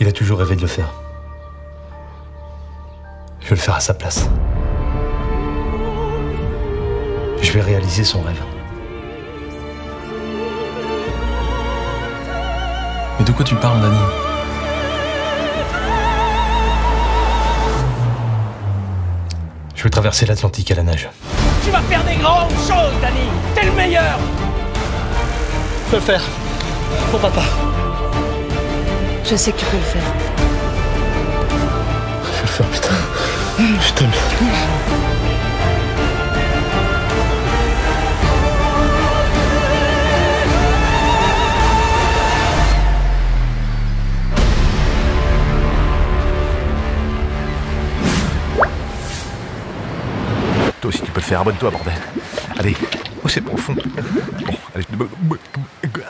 Il a toujours rêvé de le faire. Je vais le faire à sa place. Je vais réaliser son rêve. Mais de quoi tu parles, Dani Je vais traverser l'Atlantique à la nage. Tu vas faire des grandes choses, Danny T'es le meilleur Je peux le faire. Pour papa. Je sais que tu peux le faire. Je vais le faire, putain. Je t'aime. Toi aussi tu peux le faire, abonne-toi bordel. Allez, oh c'est profond. Bon, allez, je...